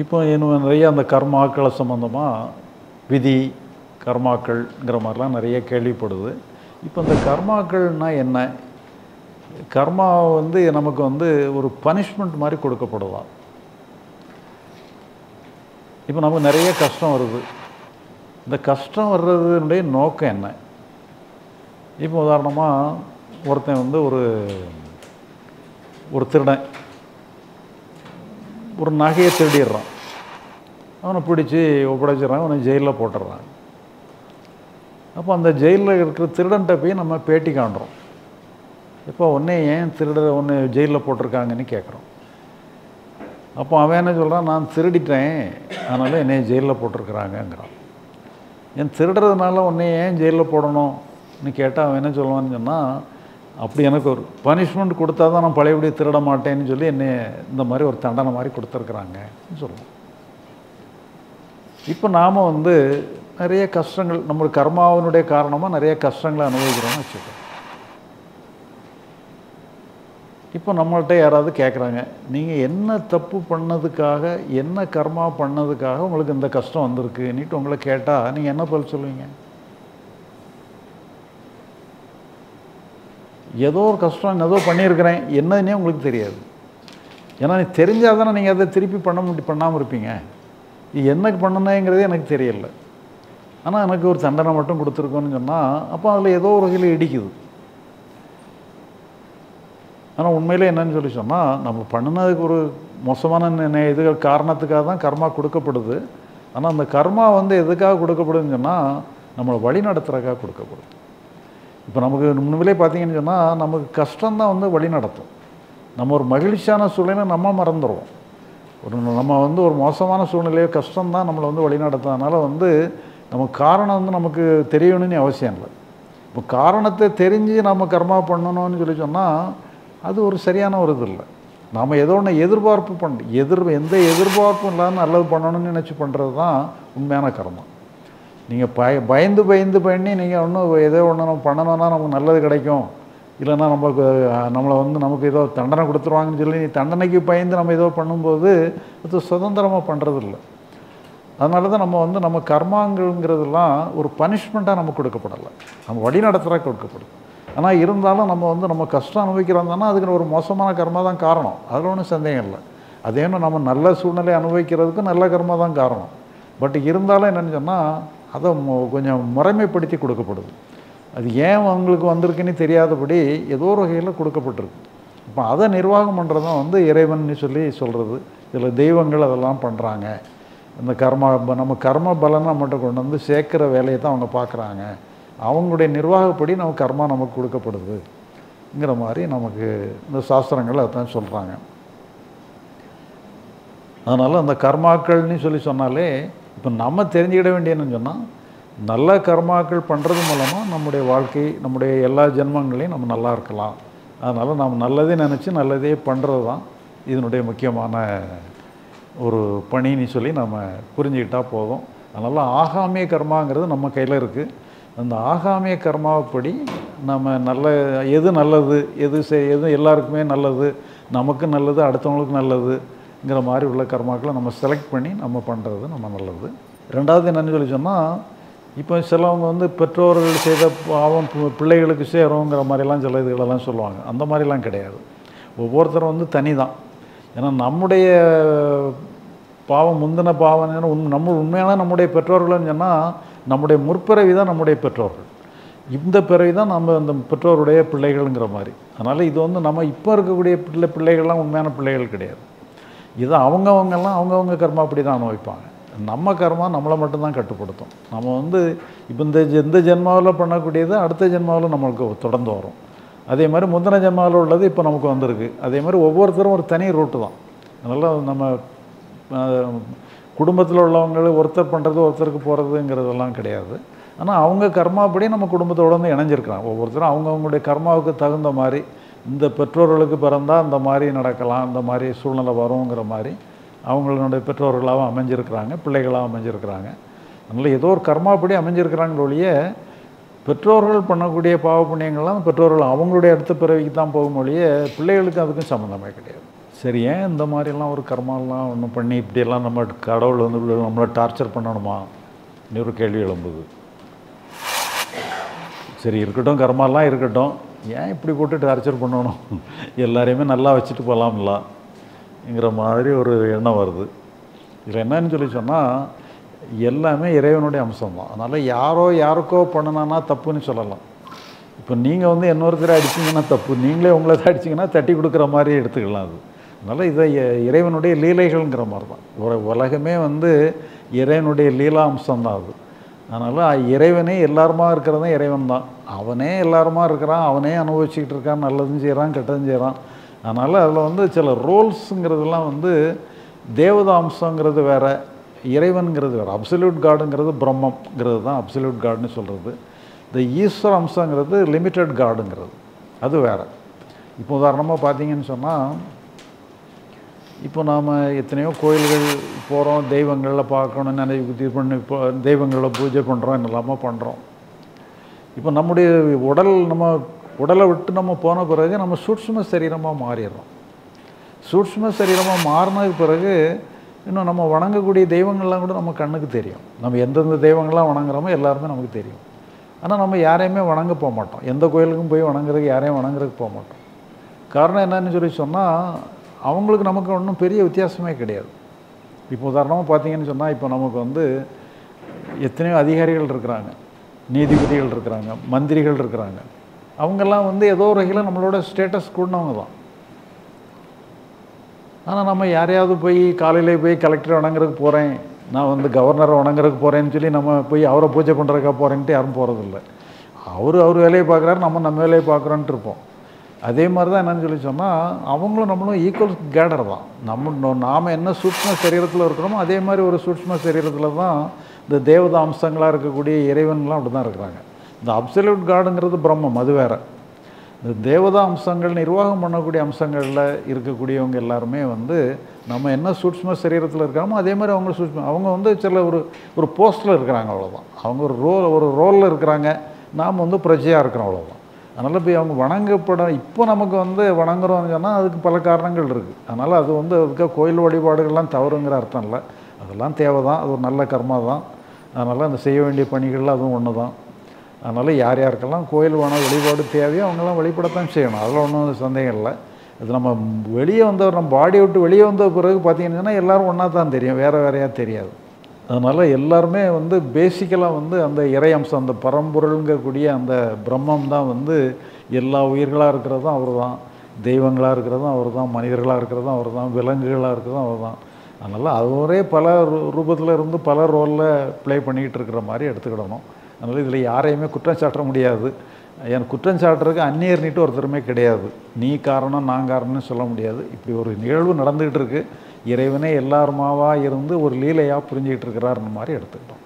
இப்போ இன்னும் நிறைய அந்த கர்மாக்களை சம்மந்தமாக விதி கர்மாக்கள்ங்கிற மாதிரிலாம் நிறைய கேள்விப்படுது. இப்போ இந்த கர்மாக்கள்னால் என்ன? கர்மா வந்து நமக்கு வந்து ஒரு பனிஷ்மெண்ட் மாதிரி கொடுக்கப்படுதா? இப்போ நமக்கு நிறைய கஷ்டம் வருது. இந்த கஷ்டம் வர்றதுனுடைய நோக்கம் என்ன? இப்போ உதாரணமாக ஒருத்தன் வந்து ஒரு ஒரு திருடன். ஒரு நகையை திருடிடுறான். அவனை பிடிச்சி ஒப்படைச்சிடுறான் அவனை ஜெயிலில் போட்டுடுறான். அப்போ அந்த ஜெயிலில் இருக்கிற திருடன்ட்ட போய் நம்ம பேட்டி காண்றோம். இப்போ உடனே ஏன் திருட ஒன்று ஜெயிலில் போட்டிருக்காங்கன்னு கேட்குறோம் அப்போ அவன் என்ன சொல்கிறான் நான் திருடிட்டேன் அதனால் என்னை ஜெயிலில் போட்டிருக்கிறாங்கங்கிறான். என் திருடுறதுனால உன்னை ஏன் ஜெயிலில் போடணும்னு கேட்டால் அவன் என்ன சொல்லுவான்னு சொன்னால் அப்படி எனக்கு ஒரு பனிஷ்மெண்ட் கொடுத்தா தான் நான் பழையபடி திருட மாட்டேன்னு சொல்லி என்னை இந்த மாதிரி ஒரு தண்டனை மாதிரி கொடுத்துருக்குறாங்கன்னு சொல்லுவோம். இப்போ நாம் வந்து நிறைய கஷ்டங்கள் நம்ம கர்மாவினுடைய காரணமாக நிறைய கஷ்டங்களை அனுபவிக்கிறோம்னு வச்சுக்கோங்க. இப்போ நம்மள்கிட்ட யாராவது கேட்குறாங்க நீங்கள் என்ன தப்பு பண்ணதுக்காக என்ன கர்மா பண்ணதுக்காக உங்களுக்கு இந்த கஷ்டம் வந்திருக்குன்னுட்டு உங்களை கேட்டால் நீங்கள் என்ன பதில் சொல்லுவீங்க? ஏதோ ஒரு கஷ்டம் ஏதோ பண்ணியிருக்கிறேன். என்னதுன்னே உங்களுக்கு தெரியாது. ஏன்னா நீ தெரிஞ்சால் தானே நீங்கள் அதை திருப்பி பண்ண முடி பண்ணாமல் இருப்பீங்க. இது என்னக்கு பண்ணணுங்கிறதே எனக்கு தெரியல. ஆனால் எனக்கு ஒரு தண்டனை மட்டும் கொடுத்துருக்கோன்னு சொன்னால் அப்போ அதில் ஏதோ ஒரு வகையில் இடிக்குது. ஆனால் உண்மையிலே என்னன்னு சொல்லி சொன்னால் நம்ம பண்ணினதுக்கு ஒரு மோசமான இது இதுகள் காரணத்துக்காக தான் கர்மா கொடுக்கப்படுது. ஆனால் அந்த கர்மா வந்து எதுக்காக கொடுக்கப்படுதுன்னு சொன்னால் நம்மளை வழி நடத்துறதுக்காக கொடுக்கப்படுது. இப்போ நமக்கு முன்னிலே பார்த்தீங்கன்னு சொன்னால் நமக்கு கஷ்டம்தான் வந்து வழி நடத்தும் நம்ம ஒரு மகிழ்ச்சியான சூழ்நிலை நம்ம மறந்துடுவோம். ஒரு நம்ம வந்து ஒரு மோசமான சூழ்நிலையோ கஷ்டம்தான் நம்மளை வந்து வழிநடத்துறதுனால வந்து நமக்கு காரணம் வந்து நமக்கு தெரியணும்னு அவசியம் இல்லை. இப்போ காரணத்தை தெரிஞ்சு நம்ம கர்மா பண்ணணும்னு சொல்லி சொன்னால் அது ஒரு சரியான ஒரு இது இல்லை. நாம் ஏதோ ஒன்று எதிர்பார்ப்பு பண்ண எதிர் எந்த எதிர்பார்ப்பும் இல்லாமல் நல்லது பண்ணணும்னு நினச்சி பண்ணுறது தான் உண்மையான கர்மம் நீங்கள் பய பயந்து பயந்து பண்ணி நீங்கள் ஒன்றும் ஏதோ ஒன்று நம்ம பண்ணணும்னா நமக்கு நல்லது கிடைக்கும். இல்லைன்னா நமக்கு நம்மளை வந்து நமக்கு ஏதோ தண்டனை கொடுத்துருவாங்கன்னு சொல்லி தண்டனைக்கு பயந்து நம்ம ஏதோ பண்ணும்போது அது சுதந்திரமாக பண்ணுறதில்ல அதனால தான் நம்ம வந்து நம்ம கர்மாங்கிறதுலாம் ஒரு பனிஷ்மெண்ட்டாக நமக்கு கொடுக்கப்படலை. நம்ம வழி நடத்துகிறா கொடுக்கப்படுது ஆனால் இருந்தாலும் நம்ம வந்து நம்ம கஷ்டம் அனுபவிக்கிறோம்னா அதுக்கு ஒரு மோசமான கர்மா தான் காரணம். அதில் ஒன்றும் சந்தேகம் இல்லை. அதே நம்ம நல்ல சூழ்நிலை அனுபவிக்கிறதுக்கு நல்ல கர்மா தான் காரணம். பட் இருந்தாலும் என்னன்னு சொன்னால் அதை கொஞ்சம் முறைமைப்படுத்தி கொடுக்கப்படுது. அது ஏன் அவங்களுக்கு வந்திருக்குன்னு தெரியாதபடி ஏதோ ஒரு வகையில் கொடுக்கப்பட்டிருக்கு. இப்போ அதை நிர்வாகம் பண்ணுறது தான் வந்து இறைவன் சொல்லி சொல்கிறது இதில் தெய்வங்கள் அதெல்லாம் பண்ணுறாங்க இந்த கர்மா நம்ம கர்ம பலனை நம்மகிட்ட கொண்டு வந்து சேர்க்குற வேலையை தான் அவங்க பார்க்குறாங்க அவங்களுடைய நிர்வாகப்படி நம்ம கர்மா நமக்கு கொடுக்கப்படுதுங்கிற மாதிரி நமக்கு இந்த சாஸ்திரங்கள் அதான் சொல்கிறாங்க அதனால் அந்த கர்மாக்கள்னு சொல்லி சொன்னாலே இப்போ நம்ம தெரிஞ்சுக்கிட வேண்டிய என்னன்னு சொன்னால் நல்ல கர்மாக்கள் பண்ணுறது மூலமாக நம்முடைய வாழ்க்கை நம்முடைய எல்லா ஜென்மங்களையும் நம்ம நல்லா இருக்கலாம். அதனால் நாம் நல்லதே நினச்சி நல்லதே பண்ணுறது தான் இதனுடைய முக்கியமான ஒரு பணின்னு சொல்லி நம்ம புரிஞ்சுக்கிட்டால் போதும். அதனால் ஆகாமிய கர்மாங்கிறது நம்ம கையில் இருக்குது அந்த ஆகாமிய கர்மாவைப்படி நம்ம நல்ல எது நல்லது எது செய் எது எல்லாருக்குமே நல்லது நமக்கு நல்லது அடுத்தவங்களுக்கு ங்கிற மாதிரி உள்ள கர்மாக்களை நம்ம செலக்ட் பண்ணி நம்ம பண்ணுறது நம்ம நல்லது. ரெண்டாவது என்னன்னு சொல்லி சொன்னால் இப்போ சிலவங்க வந்து பெற்றோர்கள் செய்த பாவம் பிள்ளைகளுக்கு சேருங்கிற மாதிரிலாம் சில இதுகளெல்லாம் சொல்லுவாங்க. அந்த மாதிரிலாம் கிடையாது. ஒவ்வொருத்தரும் வந்து தனி தான் ஏன்னா நம்முடைய பாவம் முந்தின பாவம் என்ன, உண் நம்ம உண்மையான நம்முடைய பெற்றோர்கள்னு சொன்னால் நம்முடைய முற்பிறவி தான் நம்முடைய பெற்றோர்கள். இந்த பிறவி தான் நம்ம அந்த பெற்றோருடைய பிள்ளைகள்ங்கிற மாதிரி. அதனால் இது வந்து நம்ம இப்போ இருக்கக்கூடிய பிள்ளை பிள்ளைகள்லாம் உண்மையான பிள்ளைகள் கிடையாது. இது அவங்கவங்கெல்லாம் அவங்கவுங்க கர்மா அப்படி தான் அனுபவிப்பாங்க. நம்ம கர்மா நம்மளை மட்டும்தான் கட்டுப்படுத்தும். நம்ம வந்து இப்போ இந்த இந்த ஜென்மாவில் பண்ணக்கூடியது அடுத்த ஜென்மாவில் நம்மளுக்கு தொடர்ந்து வரும். அதே மாதிரி முந்தின ஜென்மாவில் உள்ளது இப்போ நமக்கு வந்திருக்கு. அதே மாதிரி ஒவ்வொருத்தரும் ஒரு தனி ரூட்டு தான். அதனால் நம்ம குடும்பத்தில் உள்ளவங்க ஒருத்தர் பண்ணுறது ஒருத்தருக்கு போகிறதுங்கிறதெல்லாம் கிடையாது. ஆனால் அவங்க கர்மாப்படி நம்ம குடும்பத்தோட வந்து இணைஞ்சிருக்கிறாங்க. ஒவ்வொருத்தரும் அவங்கவுங்களுடைய கர்மாவுக்கு தகுந்த மாதிரி இந்த பெற்றோர்களுக்கு பிறந்தால் இந்த மாதிரி நடக்கலாம் இந்த மாதிரி சூழ்நிலை வருங்கிற மாதிரி அவங்களுடைய பெற்றோர்களாகவும் அமைஞ்சிருக்கிறாங்க பிள்ளைகளாகவும் அமைஞ்சிருக்கிறாங்க. அதனால் ஏதோ ஒரு கர்மாப்படி அமைஞ்சிருக்கிறாங்களோ ஒழிய பெற்றோர்கள் பண்ணக்கூடிய பாவ புண்ணியங்கள்லாம் பெற்றோர்கள் அவங்களுடைய அடுத்த பிறவிக்கு தான் போகும் ஒழிய பிள்ளைகளுக்கு அதுக்கும் சம்மந்தமே கிடையாது. சரி ஏன் இந்த மாதிரிலாம் ஒரு கர்மாலாம் ஒன்றும் பண்ணி இப்படியெல்லாம் நம்ம கடவுள் வந்து நம்மளை டார்ச்சர் பண்ணணுமா? இன்னும் ஒரு கேள்வி எழும்புது. சரி இருக்கட்டும் கர்மாலாம் இருக்கட்டும். ஏன் இப்படி போட்டு டார்ச்சர் பண்ணணும்? எல்லாரையுமே நல்லா வச்சுட்டு போகலாம்லாங்கிற மாதிரி ஒரு எண்ணம் வருது. இதில் என்னன்னு சொல்லி சொன்னால் எல்லாமே இறைவனுடைய அம்சம் தான் அதனால் யாரோ யாருக்கோ பண்ணினானா தப்புன்னு சொல்லலாம். இப்போ நீங்கள் வந்து இன்னொருத்தரை அடிச்சிங்கன்னா தப்பு. நீங்களே உங்களை தான் அடிச்சிங்கன்னா தட்டி கொடுக்குற மாதிரி எடுத்துக்கலாம் அது. அதனால் இதை இறைவனுடைய லீலைகள்ங்கிற மாதிரி தான் உலகமே வந்து இறைவனுடைய லீலா அம்சம் தான் அது. அதனால் இறைவனே எல்லாருமா இருக்கிறது இறைவன் தான். அவனே எல்லாருமா இருக்கிறான் அவனே அனுபவிச்சுக்கிட்டு இருக்கான் நல்லதும் செய்கிறான் கெட்டதும் செய்கிறான் அதனால் அதில் வந்து சில ரோல்ஸுங்கிறதெல்லாம் வந்து தேவதா அம்சங்கிறது வேறு இறைவனுங்கிறது வேறு. அப்சல்யூட் காடுங்கிறது பிரம்மங்கிறது தான் அப்சல்யூட் காடுன்னு சொல்கிறது இந்த ஈஸ்வர அம்சங்கிறது லிமிட்டட் காடுங்கிறது. அது வேறு. இப்போ உதாரணமாக பார்த்தீங்கன்னு சொன்னால் இப்போ நாம் எத்தனையோ கோயில்கள் போகிறோம் தெய்வங்களில் பார்க்கணும் நினைவு இது பண்ணி இப்போ தெய்வங்களில் பூஜை பண்ணுறோம் என்னெல்லாமோ பண்ணுறோம் இப்போ நம்முடைய உடல் நம்ம உடலை விட்டு நம்ம போன பிறகு நம்ம சூட்சும சரீரமாக மாறிடுறோம். சூட்சும சரீரமாக மாறினதுக்கு பிறகு இன்னும் நம்ம வணங்கக்கூடிய தெய்வங்கள்லாம் கூட நம்ம கண்ணுக்கு தெரியும். நம்ம எந்தெந்த தெய்வங்கள்லாம் வணங்குறோமோ எல்லாருமே நமக்கு தெரியும். ஆனால் நம்ம யாரையுமே வணங்க போக மாட்டோம். எந்த கோயிலுக்கும் போய் வணங்குறதுக்கு யாரையும் வணங்குறதுக்கு போக மாட்டோம். காரணம் என்னன்னு சொல்லி சொன்னால் அவங்களுக்கு நமக்கு ஒன்றும் பெரிய வித்தியாசமே கிடையாது. இப்போ உதாரணமாக பார்த்தீங்கன்னு சொன்னால் இப்போ நமக்கு வந்து எத்தனையோ அதிகாரிகள் இருக்கிறாங்க. நீதிபதிகள் இருக்கிறாங்க மந்திரிகள் இருக்கிறாங்க. அவங்கெல்லாம் வந்து ஏதோ ஒரு வகையில் நம்மளோட ஸ்டேட்டஸ் கூடினவங்க தான். ஆனால் நம்ம யாரையாவது போய் காலையில் போய் கலெக்டரை வணங்குறதுக்கு போகிறேன் நான் வந்து கவர்னரை வணங்குறதுக்கு போகிறேன்னு சொல்லி நம்ம போய் அவரை பூஜை பண்ணுறதுக்காக போகிறேன்ட்டு யாரும் போகிறதில்ல அவர் அவர் வேலையை பார்க்குறாரு நம்ம நம்ம வேலையை பார்க்குறோன்ட்டு இருப்போம். அதே மாதிரி தான் என்னன்னு சொல்லி சொன்னால் அவங்களும் நம்மளும் ஈக்குவல் கேடர் தான். நம்ம நாம் என்ன சூட்ச்ம சரீரத்தில் இருக்கிறோமோ அதே மாதிரி ஒரு சூட்ச்ம சரீரத்தில் தான் இந்த தேவதா அம்சங்களாக இருக்கக்கூடிய இறைவன்லாம் அப்படி தான் இருக்கிறாங்க. இந்த அப்சல்யூட் காடுங்கிறது பிரம்மம் அது வேறு. இந்த தேவதா அம்சங்கள் நிர்வாகம் பண்ணக்கூடிய அம்சங்களில் இருக்கக்கூடியவங்க எல்லாருமே வந்து நம்ம என்ன சூட்ச்ம சரீரத்தில் இருக்கிறோமோ அதே மாதிரி அவங்க சூட்ச்ம அவங்க வந்து சில ஒரு ஒரு போஸ்ட்டில் இருக்கிறாங்க அவ்வளோதான் அவங்க ஒரு ரோல் ஒரு ரோலில் இருக்கிறாங்க. நாம் வந்து பிரஜையாக இருக்கிறோம் அவ்வளோதான் அதனால் போய் அவங்க வணங்கப்பட இப்போ நமக்கு வந்து வணங்குறோம்னு சொன்னால் அதுக்கு பல காரணங்கள் இருக்குது அதனால் அது வந்து அதுக்காக கோயில் வழிபாடுகள்லாம் தவறுங்கிற அர்த்தம் இல்லை. அதெல்லாம் தேவை தான் அது ஒரு நல்ல கர்மா தான் அதனால் அந்த செய்ய வேண்டிய பணிகள்லாம் அதுவும் ஒன்று தான் அதனால் யார் யாருக்கெல்லாம் கோயில் வேணும் வழிபாடு தேவையோ அவங்கெல்லாம் வழிபடத்தான் செய்யணும். அதில் ஒன்றும் சந்தேகம் இல்லை. இது நம்ம வெளியே வந்தவர் நம்ம பாடியை விட்டு வெளியே வந்த பிறகு பார்த்தீங்கன்னா எல்லோரும் ஒன்றா தான் தெரியும். வேறு வேறையாக தெரியாது. அதனால் எல்லாருமே வந்து பேசிக்கலாக வந்து அந்த இறை அம்சம் அந்த பரம்பொருளுங்கக்கூடிய அந்த பிரம்மம் தான் வந்து எல்லா உயிர்களாக இருக்கிறதும் அவர் தான் தெய்வங்களாக இருக்கிறதும் அவர் தான் மனிதர்களாக இருக்கிறதும் அவர் தான் விலங்குகளாக இருக்கிறதும் அவர் தான் அதனால் அவரே பல ரூபத்தில் இருந்து பல ரோலில் ப்ளே பண்ணிக்கிட்டு இருக்கிற மாதிரி எடுத்துக்கிடணும். அதனால் இதில் யாரையுமே குற்றம் சாட்ட முடியாது. என் குற்றம் சாட்டுறதுக்கு அந்நியர்னிட்டு ஒருத்தருமே கிடையாது. நீ காரணம் நான் காரணம்னு சொல்ல முடியாது. இப்படி ஒரு நிகழ்வு நடந்துக்கிட்டு இருக்குது இறைவனே எல்லாருமாவாக இருந்து ஒரு லீலையாக புரிஞ்சிக்கிட்டு இருக்கிறாருன்னு மாதிரி எடுத்துக்கிட்டோம்.